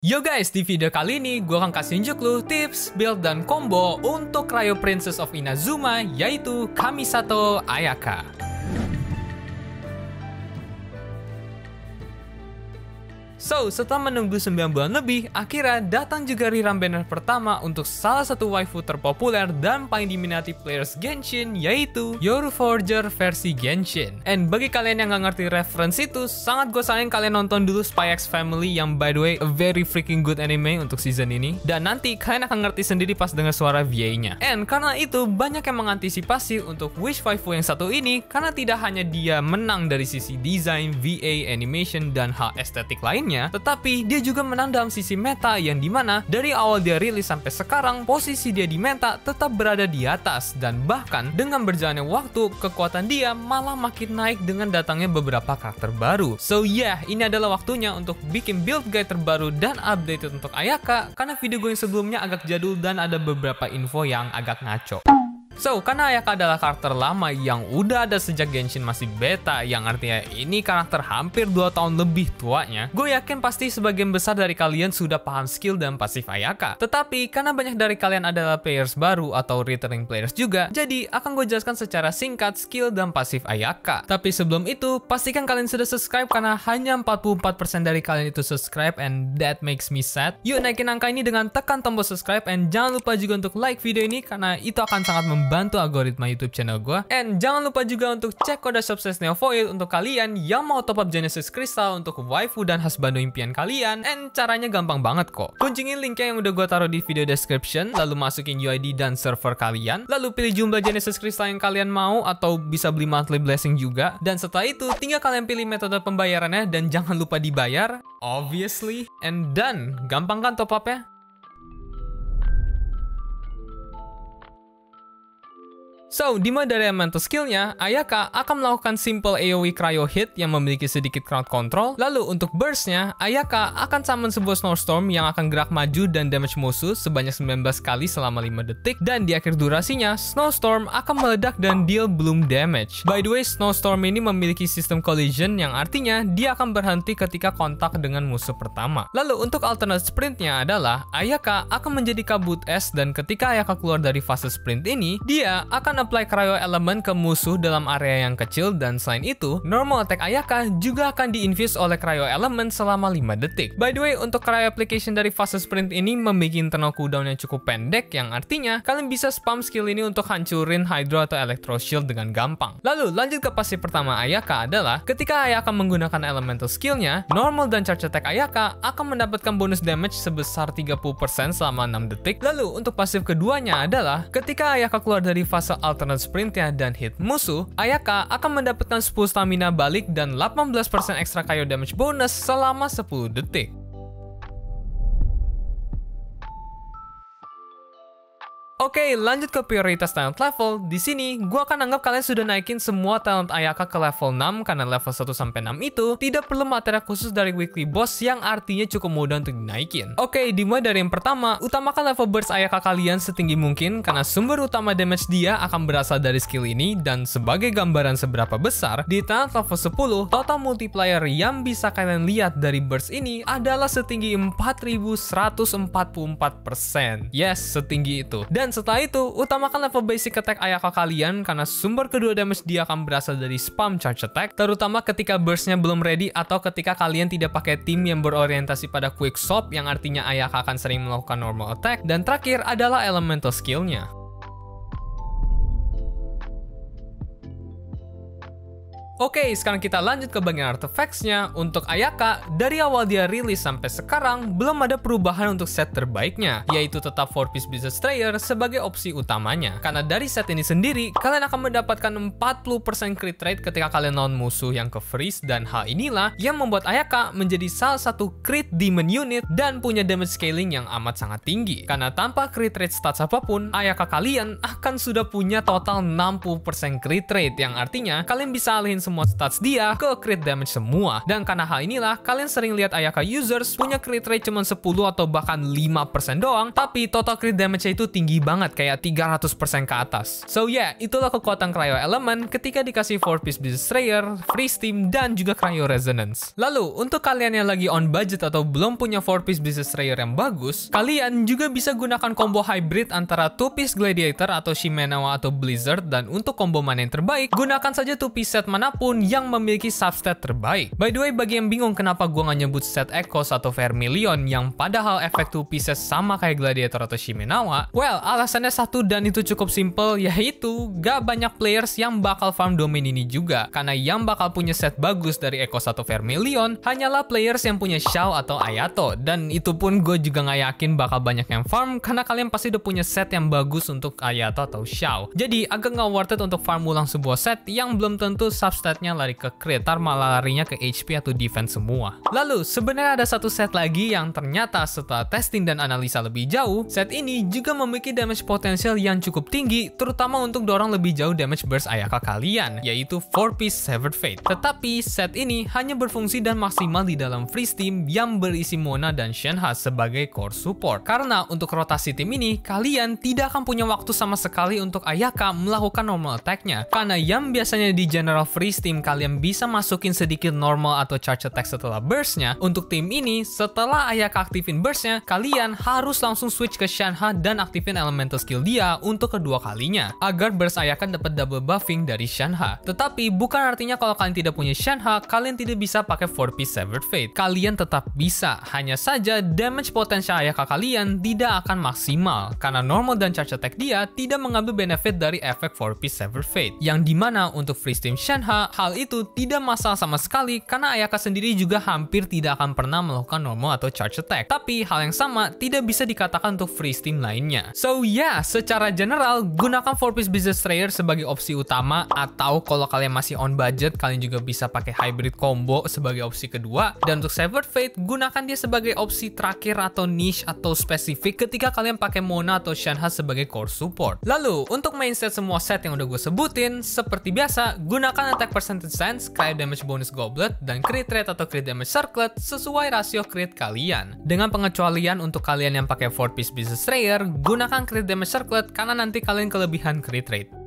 Yo guys, di video kali ini gue akan kasih unjuk lu tips, build, dan combo untuk Cryo Princess of Inazuma yaitu Kamisato Ayaka. So, setelah menunggu 9 bulan lebih, akhirnya datang juga rerun banner pertama untuk salah satu waifu terpopuler dan paling diminati players Genshin, yaitu Yoru Forger versi Genshin. And bagi kalian yang nggak ngerti reference itu, sangat gue sayang kalian nonton dulu Spy X Family yang by the way a very freaking good anime untuk season ini. Dan nanti kalian akan ngerti sendiri pas dengar suara VA-nya. And karena itu, banyak yang mengantisipasi untuk Wish Waifu yang satu ini, karena tidak hanya dia menang dari sisi desain, VA, animation, dan hal estetik lainnya, lainnya, tetapi dia juga menang dalam sisi meta yang di mana dari awal dia rilis sampai sekarang, posisi dia di meta tetap berada di atas dan bahkan dengan berjalannya waktu, kekuatan dia malah makin naik dengan datangnya beberapa karakter baru. So yeah, ini adalah waktunya untuk bikin build guide terbaru dan update untuk Ayaka karena video gue yang sebelumnya agak jadul dan ada beberapa info yang agak ngaco. So, karena Ayaka adalah karakter lama yang udah ada sejak Genshin masih beta, yang artinya ini karakter hampir 2 tahun lebih tuanya, gue yakin pasti sebagian besar dari kalian sudah paham skill dan pasif Ayaka. Tetapi, karena banyak dari kalian adalah players baru atau returning players juga, jadi akan gue jelaskan secara singkat skill dan pasif Ayaka. Tapi sebelum itu, pastikan kalian sudah subscribe karena hanya 44% dari kalian itu subscribe and that makes me sad. Yuk naikin angka ini dengan tekan tombol subscribe and jangan lupa juga untuk like video ini karena itu akan sangat membantu membantu algoritma YouTube channel gue. And jangan lupa juga untuk cek kode sukses Neofoil untuk kalian yang mau top up Genesis Crystal untuk waifu dan husband impian kalian. And caranya gampang banget kok. Kunjungi linknya yang udah gue taruh di video description, lalu masukin UID dan server kalian, lalu pilih jumlah Genesis Crystal yang kalian mau atau bisa beli monthly blessing juga. Dan setelah itu, tinggal kalian pilih metode pembayarannya dan jangan lupa dibayar, obviously. And done. Gampang kan top upnya? So, dari elemental skillnya, Ayaka akan melakukan simple AoE cryo hit yang memiliki sedikit crowd control. Lalu untuk burstnya, Ayaka akan summon sebuah snowstorm yang akan gerak maju dan damage musuh sebanyak 19 kali selama 5 detik. Dan di akhir durasinya, snowstorm akan meledak dan deal bloom damage. By the way, snowstorm ini memiliki sistem collision yang artinya dia akan berhenti ketika kontak dengan musuh pertama. Lalu untuk alternate sprintnya adalah, Ayaka akan menjadi kabut es dan ketika Ayaka keluar dari fase sprint ini, dia akan apply cryo element ke musuh dalam area yang kecil dan selain itu, normal attack Ayaka juga akan diinfuse oleh cryo element selama 5 detik. By the way, untuk cryo application dari fase sprint ini memiliki internal cooldown yang cukup pendek yang artinya kalian bisa spam skill ini untuk hancurin Hydro atau Electro Shield dengan gampang. Lalu lanjut ke pasif pertama Ayaka adalah ketika Ayaka menggunakan elemental skillnya, normal dan charge attack Ayaka akan mendapatkan bonus damage sebesar 30% selama 6 detik. Lalu untuk pasif keduanya adalah ketika Ayaka keluar dari fase alternate sprintnya dan hit musuh, Ayaka akan mendapatkan 10 stamina balik dan 18% extra kayo damage bonus selama 10 detik. Oke, lanjut ke prioritas talent level. Di sini, gua akan anggap kalian sudah naikin semua talent Ayaka ke level 6 karena level 1 sampai 6 itu tidak perlu material khusus dari weekly boss yang artinya cukup mudah untuk dinaikin. Oke, dimulai dari yang pertama, utamakan level burst Ayaka kalian setinggi mungkin karena sumber utama damage dia akan berasal dari skill ini dan sebagai gambaran seberapa besar, di talent level 10, total multiplier yang bisa kalian lihat dari burst ini adalah setinggi 4144%. Yes, setinggi itu. Dan dan setelah itu, utamakan level basic attack Ayaka kalian karena sumber kedua damage dia akan berasal dari spam charge attack, terutama ketika burstnya belum ready atau ketika kalian tidak pakai tim yang berorientasi pada quick swap yang artinya Ayaka akan sering melakukan normal attack. Dan terakhir adalah elemental skillnya. Oke, sekarang kita lanjut ke bagian artifacts-nya. Untuk Ayaka, dari awal dia rilis sampai sekarang, belum ada perubahan untuk set terbaiknya, yaitu tetap 4-piece Business Strayer sebagai opsi utamanya. Karena dari set ini sendiri, kalian akan mendapatkan 40% crit rate ketika kalian lawan musuh yang ke freeze, dan hal inilah yang membuat Ayaka menjadi salah satu crit demon unit dan punya damage scaling yang amat sangat tinggi. Karena tanpa crit rate stats apa pun, Ayaka kalian akan sudah punya total 60% crit rate, yang artinya kalian bisa alihin semua stats dia ke crit damage semua. Dan karena hal inilah, kalian sering lihat Ayaka users punya crit rate cuma 10 atau bahkan 5% doang, tapi total crit damage itu tinggi banget kayak 300% ke atas. So yeah, itulah kekuatan Cryo Element ketika dikasih 4 piece Beast Slayer, Free Steam, dan juga Cryo Resonance. Lalu, untuk kalian yang lagi on budget atau belum punya 4 piece Beast Slayer yang bagus, kalian juga bisa gunakan combo hybrid antara 2 piece Gladiator atau Shimenawa atau Blizzard dan untuk combo mana yang terbaik, gunakan saja 2 piece set mana pun yang memiliki substat terbaik. By the way, bagi yang bingung kenapa gue nggak nyebut set Echoes atau Vermilion yang padahal efek 2 pieces sama kayak Gladiator atau Shimenawa, well, alasannya satu dan itu cukup simple, yaitu gak banyak players yang bakal farm domain ini juga, karena yang bakal punya set bagus dari Echoes atau Vermilion hanyalah players yang punya Shao atau Ayato, dan itu pun gue juga nggak yakin bakal banyak yang farm, karena kalian pasti udah punya set yang bagus untuk Ayato atau Shao. Jadi agak nggak worth it untuk farm ulang sebuah set yang belum tentu substatnya lari ke crit, malah larinya ke HP atau defense semua. Lalu, sebenarnya ada satu set lagi yang ternyata setelah testing dan analisa lebih jauh, set ini juga memiliki damage potensial yang cukup tinggi, terutama untuk dorong lebih jauh damage burst Ayaka kalian, yaitu 4 piece Severed Fate. Tetapi, set ini hanya berfungsi dan maksimal di dalam free steam yang berisi Mona dan Shenhe sebagai core support. Karena untuk rotasi tim ini, kalian tidak akan punya waktu sama sekali untuk Ayaka melakukan normal attack-nya. Karena yang biasanya di general free steam kalian bisa masukin sedikit normal atau charge attack setelah burst-nya, untuk tim ini, setelah Ayaka aktifin burst-nya, kalian harus langsung switch ke Shenhe dan aktifin elemental skill dia untuk kedua kalinya, agar burst Ayaka dapat double buffing dari Shenhe. Tetapi bukan artinya kalau kalian tidak punya Shenhe, kalian tidak bisa pakai 4 piece Severed Fate. Kalian tetap bisa, hanya saja damage potensial Ayaka kalian tidak akan maksimal, karena normal dan charge attack dia tidak mengambil benefit dari efek 4 piece Severed Fate. Yang di mana untuk free steam Hal itu tidak masalah sama sekali karena Ayaka sendiri juga hampir tidak akan pernah melakukan normal atau charge attack. Tapi hal yang sama tidak bisa dikatakan untuk free steam lainnya. So yeah, secara general gunakan 4 piece Business Slayer sebagai opsi utama atau kalau kalian masih on budget kalian juga bisa pakai hybrid combo sebagai opsi kedua dan untuk Severed Fate gunakan dia sebagai opsi terakhir atau niche atau spesifik ketika kalian pakai Mona atau Shenhe sebagai core support. Lalu untuk main set semua set yang udah gue sebutin seperti biasa gunakan attack percentage sense, cryo damage bonus goblet dan crit rate atau crit damage circlet sesuai rasio crit kalian. Dengan pengecualian untuk kalian yang pakai 4 piece business rare, gunakan crit damage circlet karena nanti kalian kelebihan crit rate.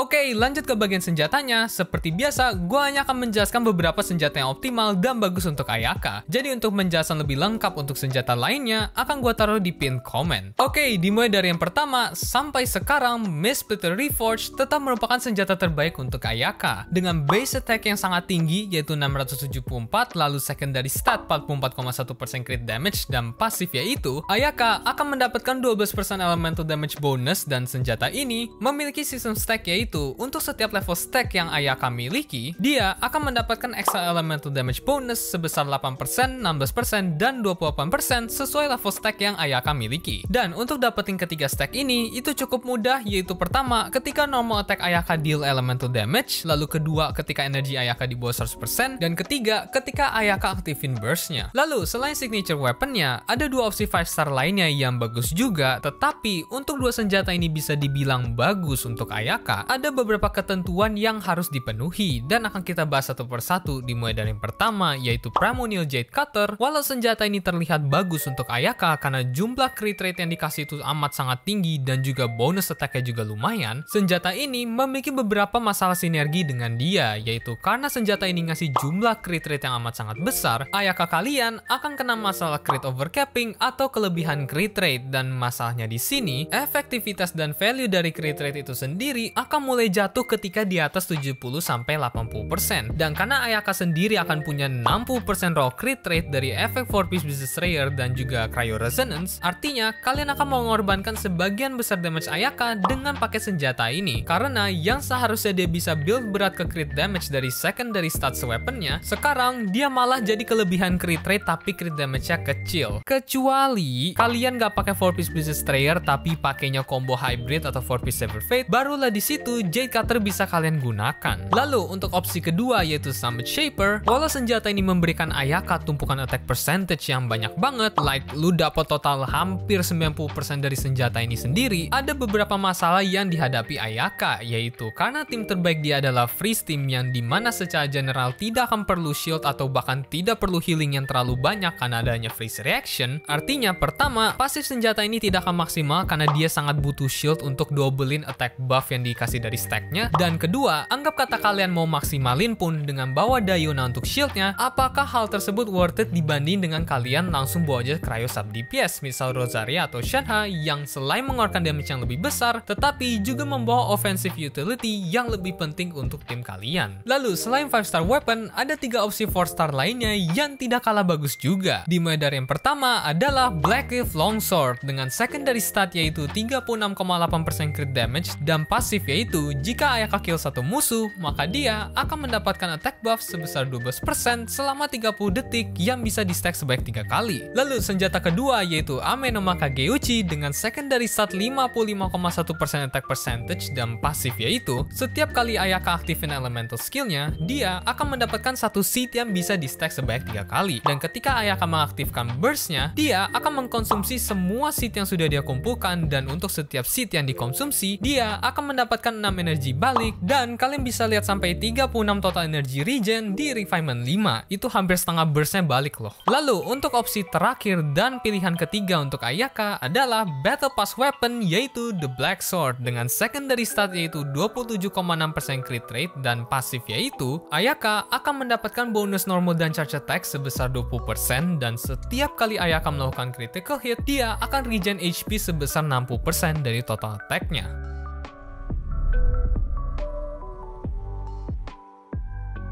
Oke, lanjut ke bagian senjatanya. Seperti biasa, gue hanya akan menjelaskan beberapa senjata yang optimal dan bagus untuk Ayaka. Jadi untuk menjelaskan lebih lengkap untuk senjata lainnya, akan gue taruh di pin comment. Oke, dimulai dari yang pertama, sampai sekarang, Miss Splitter Reforged tetap merupakan senjata terbaik untuk Ayaka. Dengan base attack yang sangat tinggi, yaitu 674, lalu secondary stat 44,1% crit damage, dan pasif yaitu, Ayaka akan mendapatkan 12% elemental damage bonus dan senjata ini memiliki sistem stack yaitu itu, untuk setiap level stack yang Ayaka miliki, dia akan mendapatkan extra elemental damage bonus sebesar 8%, 16%, dan 28% sesuai level stack yang Ayaka miliki. Dan untuk dapetin ketiga stack ini, itu cukup mudah, yaitu pertama, ketika normal attack Ayaka deal elemental damage, lalu kedua, ketika energi Ayaka di bawah 100%, dan ketiga, ketika Ayaka aktifin burstnya. Lalu, selain signature weaponnya, ada dua opsi 5 star lainnya yang bagus juga, tetapi untuk dua senjata ini bisa dibilang bagus untuk Ayaka, beberapa ketentuan yang harus dipenuhi dan akan kita bahas satu persatu dimulai dari yang pertama yaitu Primonial Jade Cutter. Walau senjata ini terlihat bagus untuk Ayaka karena jumlah crit rate yang dikasih itu amat sangat tinggi dan juga bonus attack-nya juga lumayan, senjata ini memiliki beberapa masalah sinergi dengan dia yaitu karena senjata ini ngasih jumlah crit rate yang amat sangat besar, Ayaka kalian akan kena masalah crit overcapping atau kelebihan crit rate dan masalahnya di sini efektivitas dan value dari crit rate itu sendiri akan mulai jatuh ketika di atas 70-80%. Dan karena Ayaka sendiri akan punya 60% raw crit rate dari efek 4 piece business rare dan juga cryo resonance, artinya kalian akan mengorbankan sebagian besar damage Ayaka dengan pakai senjata ini. Karena yang seharusnya dia bisa build berat ke crit damage dari secondary stats weaponnya, sekarang dia malah jadi kelebihan crit rate tapi crit damage-nya kecil. Kecuali kalian gak pakai 4 piece business rare tapi pakainya combo hybrid atau 4 piece sever fate, barulah di situ Jade Cutter bisa kalian gunakan. Lalu untuk opsi kedua yaitu Summit Shaper, walau senjata ini memberikan Ayaka tumpukan attack percentage yang banyak banget, like lu dapat total hampir 90% dari senjata ini sendiri, ada beberapa masalah yang dihadapi Ayaka, yaitu karena tim terbaik dia adalah Freeze Team yang di mana secara general tidak akan perlu shield atau bahkan tidak perlu healing yang terlalu banyak karena adanya freeze reaction, artinya pertama, pasif senjata ini tidak akan maksimal karena dia sangat butuh shield untuk doublein attack buff yang dikasih dari stacknya, dan kedua, anggap kata kalian mau maksimalin pun dengan bawa Diona untuk shieldnya, apakah hal tersebut worth it dibanding dengan kalian langsung bawa aja cryo sub DPS, misal Rosaria atau Shenhe yang selain mengeluarkan damage yang lebih besar, tetapi juga membawa offensive utility yang lebih penting untuk tim kalian. Lalu, selain 5 star weapon, ada tiga opsi 4 star lainnya yang tidak kalah bagus juga. Dimulai dari yang pertama adalah Black Cliff Longsword dengan secondary stat yaitu 36,8% crit damage dan pasif yaitu jika Ayaka kill satu musuh, maka dia akan mendapatkan attack buff sebesar 12% selama 30 detik yang bisa di stack sebaik 3 kali. Lalu senjata kedua yaitu Ame no Makageuchi dengan secondary stat 55,1% attack percentage dan pasif yaitu setiap kali Ayaka aktifin elemental skillnya, dia akan mendapatkan satu seed yang bisa di stack sebanyak tiga kali. Dan ketika Ayaka mengaktifkan burstnya, dia akan mengkonsumsi semua seed yang sudah dia kumpulkan dan untuk setiap seed yang dikonsumsi, dia akan mendapatkan 6 energi balik dan kalian bisa lihat sampai 36 total energi regen di refinement 5. Itu hampir setengah burstnya balik loh. Lalu untuk opsi terakhir dan pilihan ketiga untuk Ayaka adalah Battle Pass Weapon yaitu The Black Sword dengan secondary stat yaitu 27,6% crit rate dan pasif yaitu Ayaka akan mendapatkan bonus normal dan charge attack sebesar 20% dan setiap kali Ayaka melakukan critical hit dia akan regen HP sebesar 60% dari total attack-nya.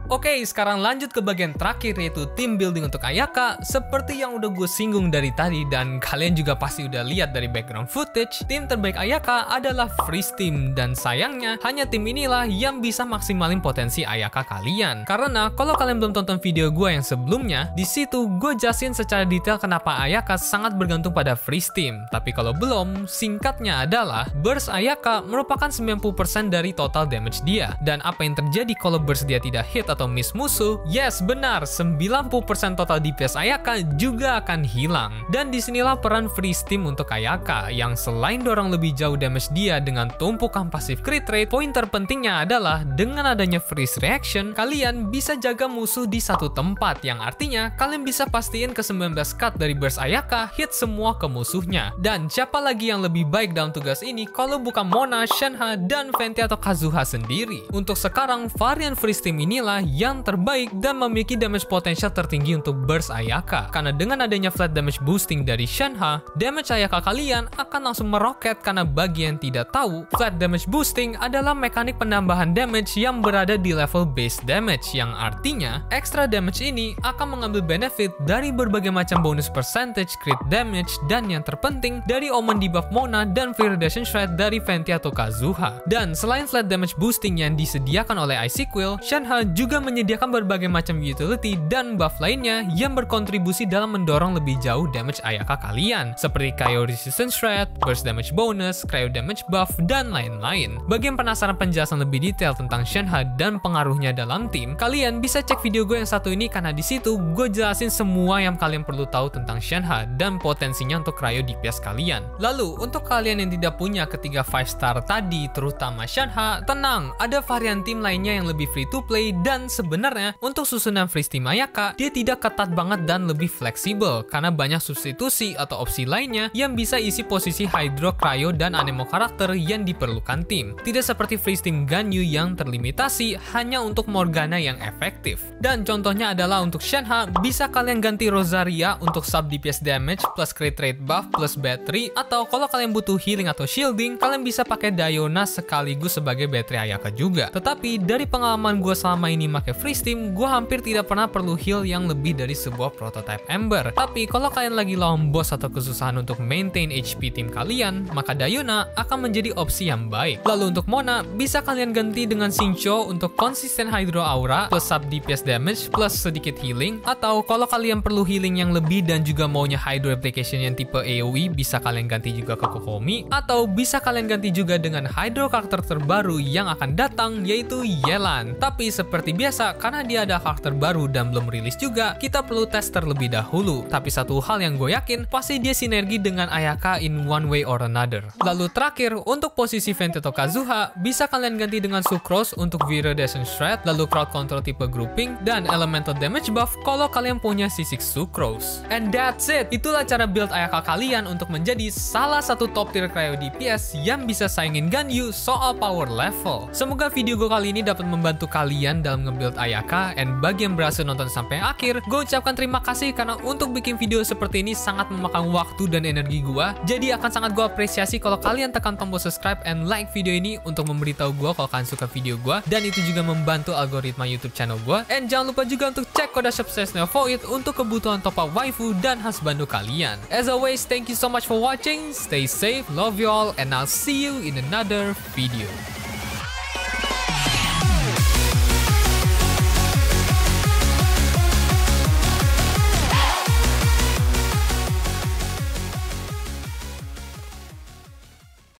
Oke, sekarang lanjut ke bagian terakhir yaitu team building untuk Ayaka. Seperti yang udah gue singgung dari tadi dan kalian juga pasti udah lihat dari background footage, tim terbaik Ayaka adalah Freeze Team dan sayangnya hanya tim inilah yang bisa maksimalin potensi Ayaka kalian. Karena kalau kalian belum tonton video gue yang sebelumnya, di situ gue jelasin secara detail kenapa Ayaka sangat bergantung pada Freeze Team. Tapi kalau belum, singkatnya adalah burst Ayaka merupakan 90% dari total damage dia. Dan apa yang terjadi kalau burst dia tidak hit miss musuh, yes benar, 90% total DPS Ayaka juga akan hilang. Dan di sinilah peran freeze team untuk Ayaka, yang selain dorong lebih jauh damage dia dengan tumpukan pasif crit rate, poin terpentingnya adalah dengan adanya freeze reaction, kalian bisa jaga musuh di satu tempat, yang artinya kalian bisa pastiin ke 19 cut dari burst Ayaka hit semua ke musuhnya. Dan siapa lagi yang lebih baik dalam tugas ini kalau bukan Mona, Shenhe, dan Venti atau Kazuha sendiri. Untuk sekarang, varian freeze team inilah yang terbaik dan memiliki damage potensial tertinggi untuk burst Ayaka. Karena dengan adanya flat damage boosting dari Shenhe, damage Ayaka kalian akan langsung meroket karena bagi yang tidak tahu, flat damage boosting adalah mekanik penambahan damage yang berada di level base damage yang artinya extra damage ini akan mengambil benefit dari berbagai macam bonus percentage crit damage dan yang terpenting dari Omen debuff Mona dan Viridescent Shred dari Venti atau Kazuha. Dan selain flat damage boosting yang disediakan oleh Icy Quill, Shenhe juga menyediakan berbagai macam utility dan buff lainnya yang berkontribusi dalam mendorong lebih jauh damage Ayaka kalian, seperti Cryo Resistance Shred, Burst Damage Bonus, Cryo Damage Buff, dan lain-lain. Bagi yang penasaran penjelasan lebih detail tentang Shenhe dan pengaruhnya dalam tim, kalian bisa cek video gue yang satu ini karena di situ gue jelasin semua yang kalian perlu tahu tentang Shenhe dan potensinya untuk cryo DPS kalian. Lalu, untuk kalian yang tidak punya ketiga 5 star tadi, terutama Shenhe, tenang, ada varian tim lainnya yang lebih free to play dan sebenarnya untuk susunan freeze team Ayaka, dia tidak ketat banget dan lebih fleksibel karena banyak substitusi atau opsi lainnya yang bisa isi posisi Hydro, Cryo, dan Anemo karakter yang diperlukan tim. Tidak seperti team Ganyu yang terlimitasi hanya untuk Morgana yang efektif. Dan contohnya adalah untuk Shenhe, bisa kalian ganti Rosaria untuk sub DPS damage plus crit rate buff plus battery atau kalau kalian butuh healing atau shielding, kalian bisa pakai Diona sekaligus sebagai battery Ayaka juga. Tetapi dari pengalaman gue selama ini pakai free steam, gue hampir tidak pernah perlu heal yang lebih dari sebuah prototype Ember. Tapi kalau kalian lagi lawan boss atau kesusahan untuk maintain HP tim kalian, maka Dayuna akan menjadi opsi yang baik. Lalu untuk Mona, bisa kalian ganti dengan Xingqiu untuk konsisten Hydro Aura plus sub DPS damage plus sedikit healing, atau kalau kalian perlu healing yang lebih dan juga maunya Hydro Application yang tipe AoE, bisa kalian ganti juga ke Kokomi, atau bisa kalian ganti juga dengan Hydro karakter terbaru yang akan datang yaitu Yelan. Tapi seperti biasa, karena dia ada karakter baru dan belum rilis juga, kita perlu tes terlebih dahulu. Tapi satu hal yang gue yakin, pasti dia sinergi dengan Ayaka in one way or another. Lalu terakhir, untuk posisi Venteto Kazuha, bisa kalian ganti dengan Sucrose untuk Viridescent Shred, lalu crowd control tipe grouping, dan elemental damage buff kalau kalian punya C6 Sucrose. And that's it! Itulah cara build Ayaka kalian untuk menjadi salah satu top tier cryo DPS yang bisa saingin Ganyu soal power level. Semoga video gue kali ini dapat membantu kalian dalam nge-build Ayaka, and bagi yang berhasil nonton sampai akhir, gue ucapkan terima kasih karena untuk bikin video seperti ini sangat memakan waktu dan energi gue, jadi akan sangat gue apresiasi kalau kalian tekan tombol subscribe and like video ini untuk memberitahu gue kalau kalian suka video gue, dan itu juga membantu algoritma YouTube channel gue. And jangan lupa juga untuk cek kode suksesnya Void untuk kebutuhan top up waifu dan husbando kalian. As always, thank you so much for watching, stay safe, love you all, and I'll see you in another video.